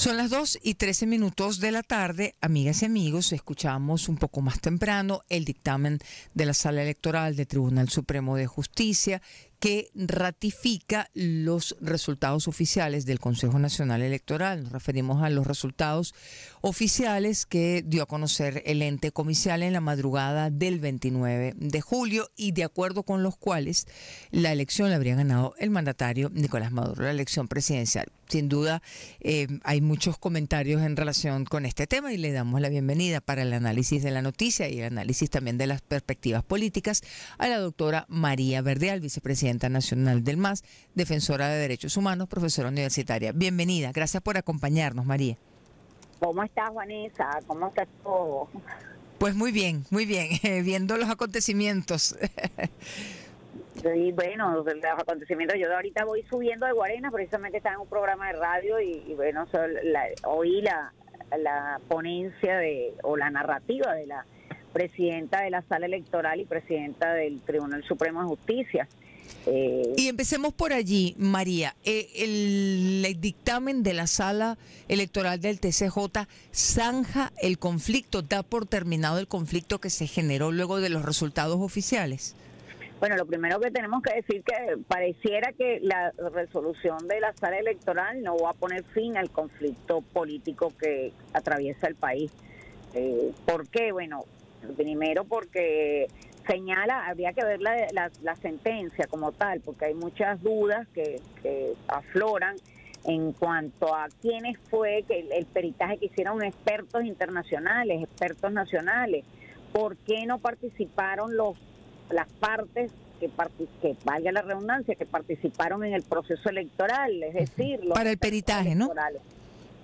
Son las 2 y 13 minutos de la tarde. Amigas y amigos, escuchamos un poco más temprano el dictamen de la Sala Electoral del Tribunal Supremo de Justicia que ratifica los resultados oficiales del Consejo Nacional Electoral. Nos referimos a los resultados oficiales que dio a conocer el ente comicial en la madrugada del 29 de julio y de acuerdo con los cuales la elección la habría ganado el mandatario Nicolás Maduro, la elección presidencial. Sin duda eh, hay muchos comentarios en relación con este tema y le damos la bienvenida para el análisis de la noticia y el análisis también de las perspectivas políticas a la doctora María Verdeal, vicepresidenta nacional del MAS, defensora de derechos humanos, profesora universitaria. Bienvenida, gracias por acompañarnos, María. ¿Cómo estás, Vanessa? ¿Cómo estás todo? Pues muy bien, muy bien, viendo los acontecimientos. Sí, bueno, los acontecimientos. Yo ahorita voy subiendo de Guarena, precisamente estaba en un programa de radio y, bueno, oí la, la ponencia de o la narrativa de la presidenta de la sala electoral y presidenta del Tribunal Supremo de Justicia. Y empecemos por allí, María. Eh, el, dictamen de la sala electoral del TCJ zanja el conflicto, da por terminado el conflicto que se generó luego de los resultados oficiales. Bueno, lo primero que tenemos que decir que pareciera que la resolución de la sala electoral no va a poner fin al conflicto político que atraviesa el país. Eh, ¿Por qué? Bueno, primero porque señala, habría que ver la, la, sentencia como tal, porque hay muchas dudas que, afloran en cuanto a quiénes fue que el, peritaje que hicieron expertos internacionales, expertos nacionales, por qué no participaron los las partes que, que valga la redundancia, que participaron en el proceso electoral, es decir, los para el peritaje, ¿no?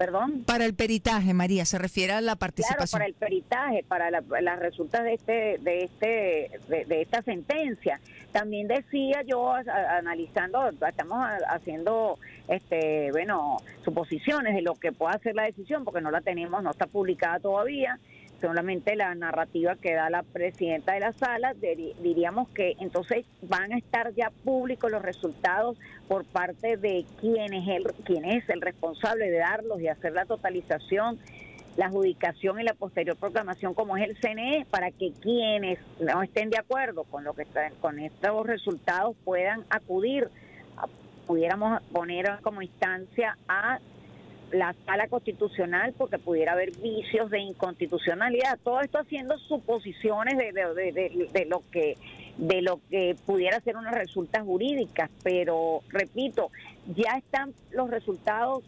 Perdón. Para el peritaje, María, se refiere a la participación. Claro, para el peritaje, para las resultas de este, de este, de, esta sentencia. También decía yo, analizando, estamos haciendo, este, bueno, suposiciones de lo que pueda ser la decisión, porque no la tenemos, no está publicada todavía solamente la narrativa que da la presidenta de la sala, diríamos que entonces van a estar ya públicos los resultados por parte de quién es el, quién es el responsable de darlos y hacer la totalización la adjudicación y la posterior proclamación como es el CNE para que quienes no estén de acuerdo con lo que están, con estos resultados puedan acudir pudiéramos poner como instancia a la sala constitucional porque pudiera haber vicios de inconstitucionalidad. Todo esto haciendo suposiciones de, de, lo que de lo que pudiera ser unas resultas jurídicas, pero repito, ya están los resultados,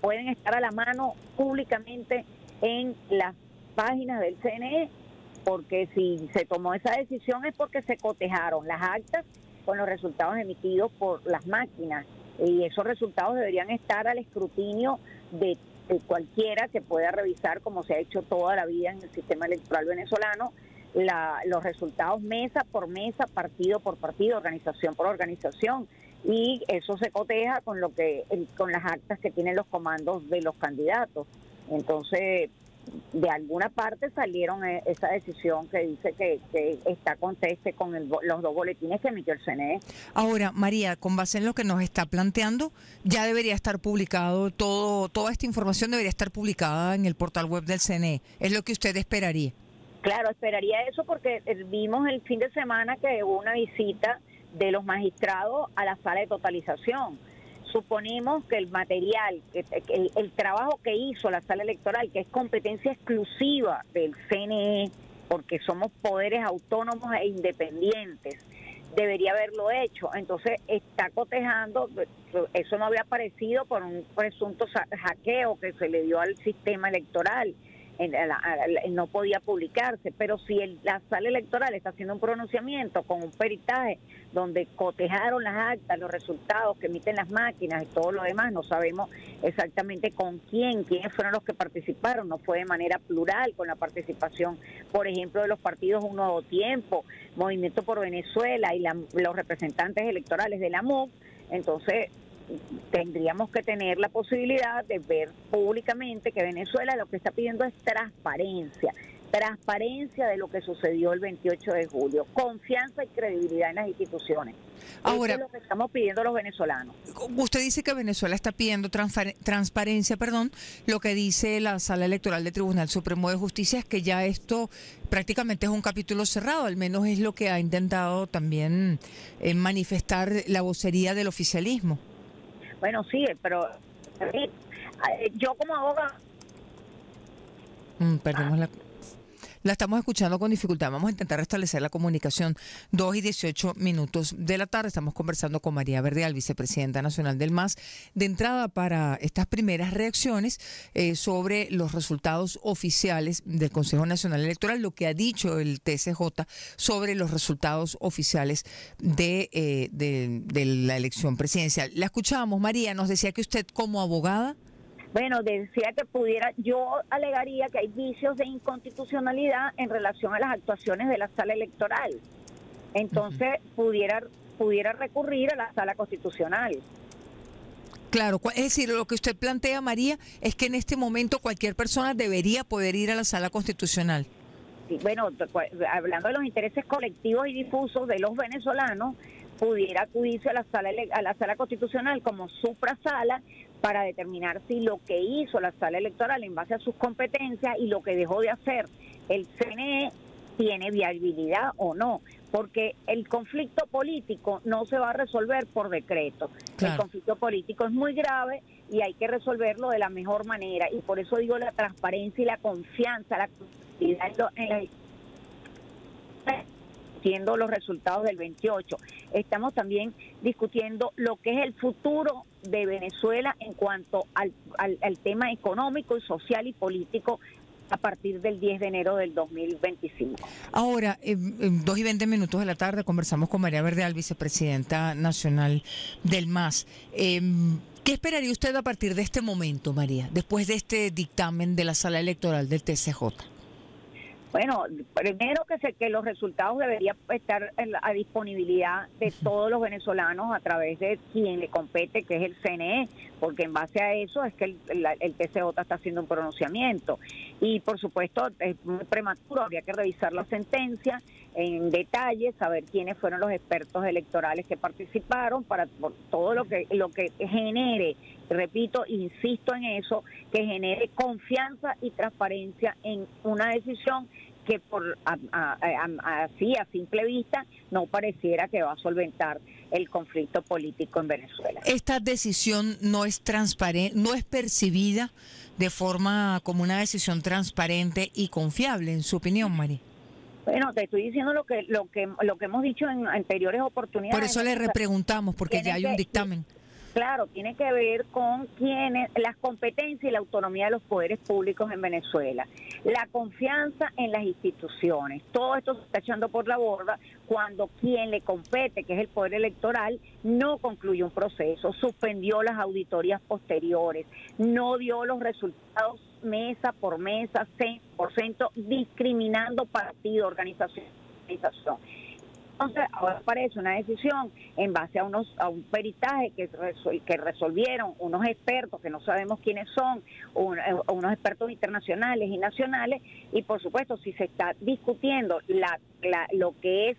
pueden estar a la mano públicamente en las páginas del CNE, porque si se tomó esa decisión es porque se cotejaron las actas con los resultados emitidos por las máquinas y esos resultados deberían estar al escrutinio de, cualquiera que pueda revisar, como se ha hecho toda la vida en el sistema electoral venezolano, los resultados mesa por mesa, partido por partido, organización por organización y eso se coteja con lo que con las actas que tienen los comandos de los candidatos. Entonces, de alguna parte salieron eh, esa decisión que dice que, está conteste con los dos boletines que emitió el CNE. Ahora, María, con base en lo que nos está planteando, ya debería estar publicado todo, toda esta información debería estar publicada en el portal web del CNE. ¿Es lo que usted esperaría? Claro, esperaría eso porque eh, vimos el fin de semana que hubo una visita de los magistrados a la sala de totalización suponemos que el material, el, trabajo que hizo la sala electoral, que es competencia exclusiva del CNE, porque somos poderes autónomos e independientes, debería haberlo hecho. Entonces está cotejando, eso no había aparecido por un presunto hackeo que se le dio al sistema electoral no podía publicarse, pero si la sala electoral está haciendo un pronunciamiento con un peritaje donde cotejaron las actas, los resultados que emiten las máquinas y todo lo demás, no sabemos exactamente con quién, quiénes fueron los que participaron, no fue de manera plural con la participación, por ejemplo, de los partidos Un Nuevo Tiempo, Movimiento por Venezuela y los representantes electorales de la MUC, entonces tendríamos que tener la posibilidad de ver públicamente que Venezuela lo que está pidiendo es transparencia. transparencia de lo que sucedió el 28 de julio, confianza y credibilidad en las instituciones. Ahora, Eso es lo que estamos pidiendo los venezolanos. Usted dice que Venezuela está pidiendo transparencia, perdón. Lo que dice la Sala Electoral del Tribunal Supremo de Justicia es que ya esto prácticamente es un capítulo cerrado, al menos es lo que ha intentado también eh, manifestar la vocería del oficialismo. Bueno, sí, pero eh, yo como abogado... Mm, perdemos la... La estamos escuchando con dificultad. Vamos a intentar restablecer la comunicación. Dos y 18 minutos de la tarde. Estamos conversando con María Verdeal, vicepresidenta nacional del MAS, de entrada para estas primeras reacciones eh, sobre los resultados oficiales del Consejo Nacional Electoral, lo que ha dicho el TCJ sobre los resultados oficiales de, eh, de la elección presidencial. La escuchábamos, María, nos decía que usted como abogada bueno, decía que pudiera, yo alegaría que hay vicios de inconstitucionalidad en relación a las actuaciones de la sala electoral. Entonces, pudiera, pudiera recurrir a la sala constitucional. Claro, es decir, lo que usted plantea, María, es que en este momento cualquier persona debería poder ir a la sala constitucional. Sí, bueno, hablando de los intereses colectivos y difusos de los venezolanos, pudiera acudirse a la sala a la sala constitucional como suprasala para determinar si lo que hizo la sala electoral en base a sus competencias y lo que dejó de hacer el CNE tiene viabilidad o no, porque el conflicto político no se va a resolver por decreto. El conflicto político es muy grave y hay que resolverlo de la mejor manera y por eso digo la transparencia y la confianza, la confianza en la discutiendo los resultados del 28. Estamos también discutiendo lo que es el futuro de Venezuela en cuanto al, al, tema económico social y político a partir del 10 de enero del 2025. Ahora, en, dos y 20 minutos de la tarde conversamos con María Verdeal, vicepresidenta nacional del MAS. Em, ¿Qué esperaría usted a partir de este momento, María, después de este dictamen de la sala electoral del TCJ? Bueno, primero que sé que los resultados deberían estar a disponibilidad de todos los venezolanos a través de quien le compete, que es el CNE, porque en base a eso es que el, el, TCJ está haciendo un pronunciamiento. Y por supuesto es muy prematuro, habría que revisar la sentencia en detalle, saber quiénes fueron los expertos electorales que participaron para todo lo que lo que genere, repito, insisto en eso, que genere confianza y transparencia en una decisión que por así a simple vista no pareciera que va a solventar el conflicto político en Venezuela. Esta decisión no es transparente, no es percibida de forma como una decisión transparente y confiable, en su opinión, María. Bueno, te estoy diciendo lo que lo que lo que hemos dicho en anteriores oportunidades. Por eso le repreguntamos, porque ya hay un dictamen. Claro, tiene que ver con quiénes, las competencias y la autonomía de los poderes públicos en Venezuela, la confianza en las instituciones. Todo esto se está echando por la borda cuando quien le compete, que es el poder electoral, no concluyó un proceso, suspendió las auditorías posteriores, no dio los resultados mesa por mesa, 100%, discriminando partido, organización, organización. Entonces, ahora parece una decisión en base a unos a un peritaje que, que resolvieron unos expertos que no sabemos quiénes son, eh, unos expertos internacionales y nacionales, y por supuesto, si se está discutiendo la, lo que es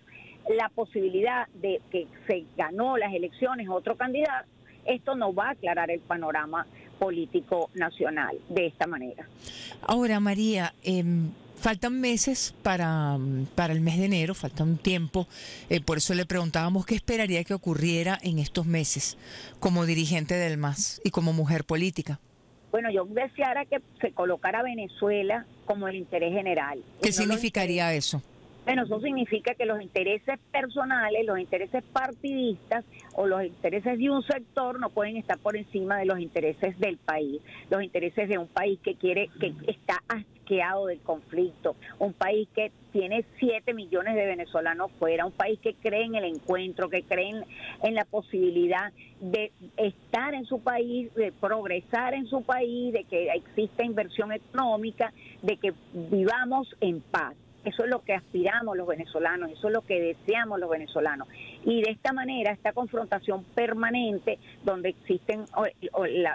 la posibilidad de que se ganó las elecciones otro candidato, esto no va a aclarar el panorama político nacional de esta manera. Ahora, María, eh, Faltan meses para, para el mes de enero, falta un tiempo. Eh, por eso le preguntábamos qué esperaría que ocurriera en estos meses como dirigente del MAS y como mujer política. Bueno, yo deseara que se colocara Venezuela como el interés general. ¿Qué significaría eso? Bueno, eso significa que los intereses personales, los intereses partidistas o los intereses de un sector no pueden estar por encima de los intereses del país, los intereses de un país que quiere, que está asqueado del conflicto, un país que tiene 7 millones de venezolanos fuera, un país que cree en el encuentro, que cree en, la posibilidad de estar en su país, de progresar en su país, de que exista inversión económica, de que vivamos en paz Eso es lo que aspiramos los venezolanos, eso es lo que deseamos los venezolanos. Y de esta manera, esta confrontación permanente, donde existen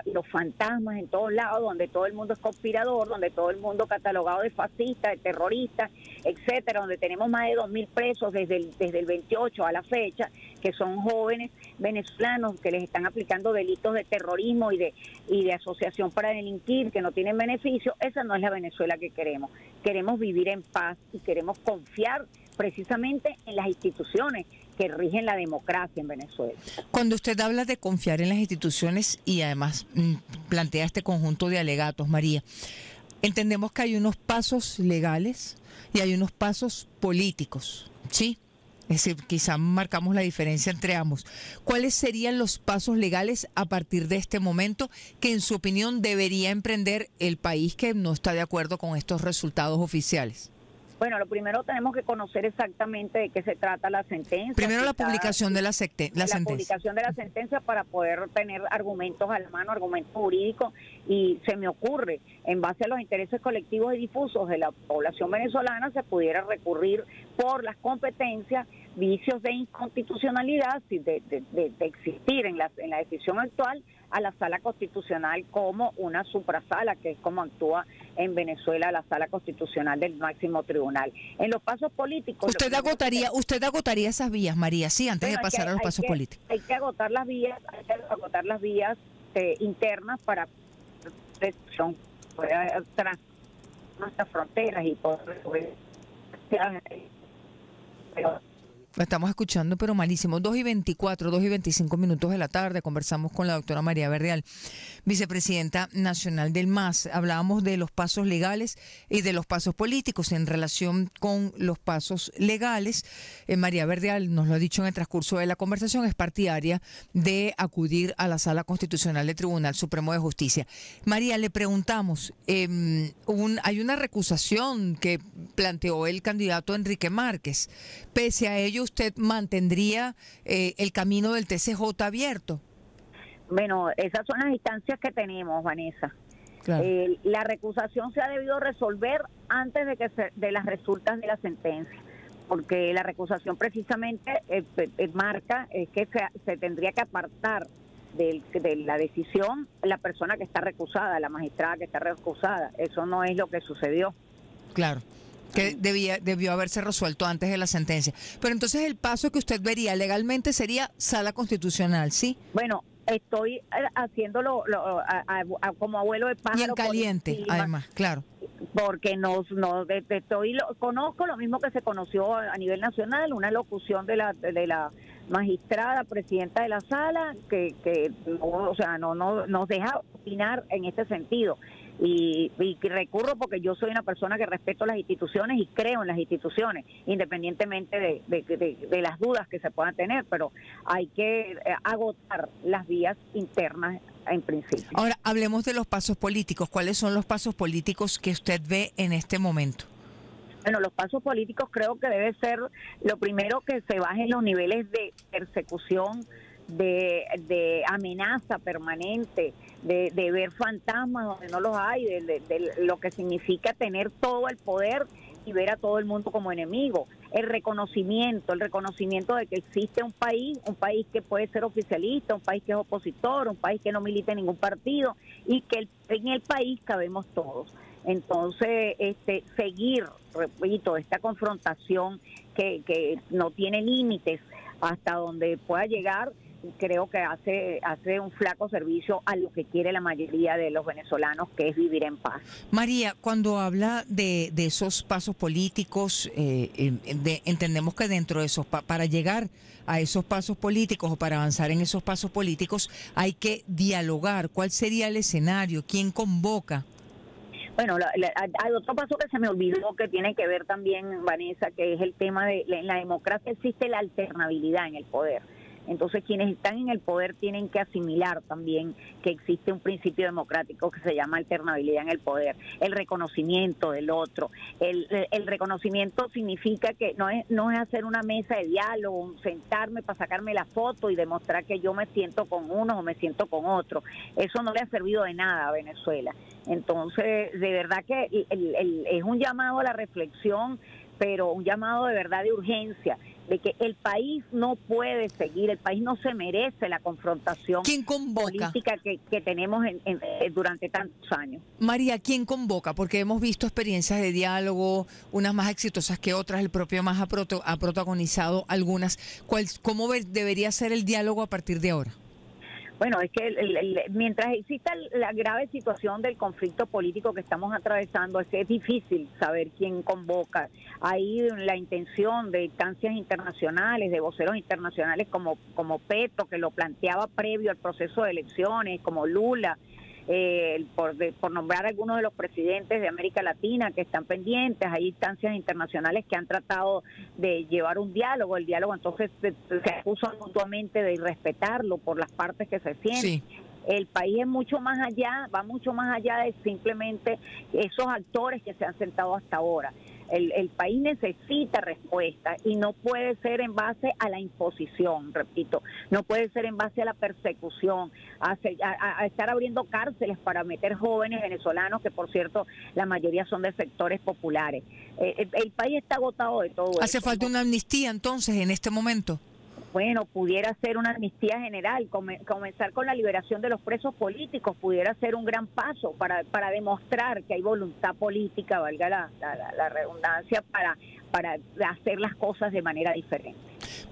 los fantasmas en todos lados, donde todo el mundo es conspirador, donde todo el mundo catalogado de fascista, de terrorista, etcétera, donde tenemos más de 2.000 presos desde el, desde el 28 a la fecha, que son jóvenes venezolanos que les están aplicando delitos de terrorismo y de, y de asociación para delinquir, que no tienen beneficio, esa no es la Venezuela que queremos. Queremos vivir en paz y queremos confiar precisamente en las instituciones que rigen la democracia en Venezuela. Cuando usted habla de confiar en las instituciones y además mm, plantea este conjunto de alegatos, María, entendemos que hay unos pasos legales y hay unos pasos políticos, ¿sí? Es decir, quizá marcamos la diferencia entre ambos. ¿Cuáles serían los pasos legales a partir de este momento que en su opinión debería emprender el país que no está de acuerdo con estos resultados oficiales? Bueno, lo primero tenemos que conocer exactamente de qué se trata la sentencia. Primero la publicación de la, sentencia. La publicación de la sentencia para poder tener argumentos a la mano, argumentos jurídicos. Y se me ocurre, en base a los intereses colectivos y difusos de la población venezolana, se pudiera recurrir por las competencias, vicios de inconstitucionalidad, de, de, existir en la, en la decisión actual, a la sala constitucional como una suprasala, que es como actúa en Venezuela la sala constitucional del máximo tribunal. En los pasos políticos... ¿Usted agotaría usted agotaría esas vías, María, sí, antes de pasar a los pasos políticos? Hay que agotar las vías, hay que agotar las vías eh, internas para son tras nuestras fronteras y poder... Pero estamos escuchando, pero malísimo. 2 y 24, 2 y 25 minutos de la tarde. Conversamos con la doctora María Verreal, vicepresidenta nacional del MAS. Hablábamos de los pasos legales y de los pasos políticos. En relación con los pasos legales, eh, María Verdeal nos lo ha dicho en el transcurso de la conversación, es partidaria de acudir a la Sala Constitucional del Tribunal Supremo de Justicia. María, le preguntamos, em, hay una recusación que planteó el candidato Enrique Márquez. Pese a ello, usted mantendría eh, el camino del TCJ abierto? Bueno, esas son las instancias que tenemos, Vanessa. Eh, la recusación se ha debido resolver antes de que se, de las resultas de la sentencia, porque la recusación precisamente eh, marca que se, se, tendría que apartar de, de la decisión la persona que está recusada, la magistrada que está recusada. Eso no es lo que sucedió. Claro que debía, debió haberse resuelto antes de la sentencia. Pero entonces el paso que usted vería legalmente sería sala constitucional, ¿sí? Bueno, estoy eh, haciéndolo como abuelo de pájaro. Y en caliente, además, claro. Porque nos, nos estoy, lo, conozco lo mismo que se conoció a nivel nacional, una locución de la, de la magistrada, presidenta de la sala, que, que o sea, no, no nos deja opinar en este sentido y, recurro porque yo soy una persona que respeto las instituciones y creo en las instituciones, independientemente de, las dudas que se puedan tener, pero hay que eh, agotar las vías internas en principio. Ahora, hablemos de los pasos políticos. ¿Cuáles son los pasos políticos que usted ve en este momento? Bueno, los pasos políticos creo que debe ser lo primero que se bajen los niveles de persecución, de, de amenaza permanente, de, de, ver fantasmas donde no los hay, de, lo que significa tener todo el poder y ver a todo el mundo como enemigo. El reconocimiento, el reconocimiento de que existe un país, un país que puede ser oficialista, un país que es opositor, un país que no milita en ningún partido y que en el país cabemos todos. Entonces, este, seguir, repito, esta confrontación que, que no tiene límites hasta donde pueda llegar creo que hace, hace un flaco servicio a lo que quiere la mayoría de los venezolanos, que es vivir en paz. María, cuando habla de, de esos pasos políticos, eh, entendemos que dentro de esos, para llegar a esos pasos políticos o para avanzar en esos pasos políticos, hay que dialogar. ¿Cuál sería el escenario? ¿Quién convoca? Bueno, hay otro paso que se me olvidó que tiene que ver también, Vanessa, que es el tema de en la democracia existe la alternabilidad en el poder. Entonces quienes están en el poder tienen que asimilar también que existe un principio democrático que se llama alternabilidad en el poder, el reconocimiento del otro. El, reconocimiento significa que no es, no es hacer una mesa de diálogo, sentarme para sacarme la foto y demostrar que yo me siento con uno o me siento con otro. Eso no le ha servido de nada a Venezuela. Entonces, de verdad que es un llamado a la reflexión pero un llamado de verdad de urgencia de que el país no puede seguir, el país no se merece la confrontación política que, tenemos eh, durante tantos años. María, ¿quién convoca? Porque hemos visto experiencias de diálogo, unas más exitosas que otras, el propio más ha, ha protagonizado algunas. ¿Cuál, ¿Cómo debería ser el diálogo a partir de ahora? Bueno, es que mientras exista la grave situación del conflicto político que estamos atravesando, es, es difícil saber quién convoca. Hay la intención de instancias internacionales, de voceros internacionales como, como Petro, que lo planteaba previo al proceso de elecciones, como Lula, eh, por, por nombrar algunos de los presidentes de América Latina que están pendientes, hay instancias internacionales que han tratado de llevar un diálogo, el diálogo entonces se, acusa mutuamente de irrespetarlo por las partes que se sienten. El país es mucho más allá, va mucho más allá de simplemente esos actores que se han sentado hasta ahora. El, país necesita respuesta y no puede ser en base a la imposición, repito, no puede ser en base a la persecución, a, estar abriendo cárceles para meter jóvenes venezolanos, que por cierto la mayoría son de sectores populares. Eh, el, país está agotado de todo. ¿Hace falta una amnistía entonces en este momento? Bueno, pudiera ser una amnistía general, comenzar con la liberación de los presos políticos, pudiera ser un gran paso para, para demostrar que hay voluntad política, valga la, la, redundancia, para, para hacer las cosas de manera diferente.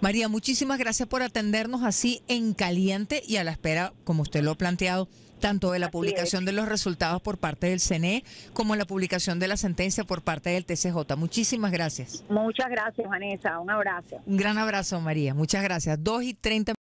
María, muchísimas gracias por atendernos así en caliente y a la espera, como usted lo ha planteado, tanto de la publicación de los resultados por parte del CNE como la publicación de la sentencia por parte del TCJ. Muchísimas gracias. Muchas gracias, Vanessa. Un abrazo. Un gran abrazo, María. Muchas gracias. Dos y treinta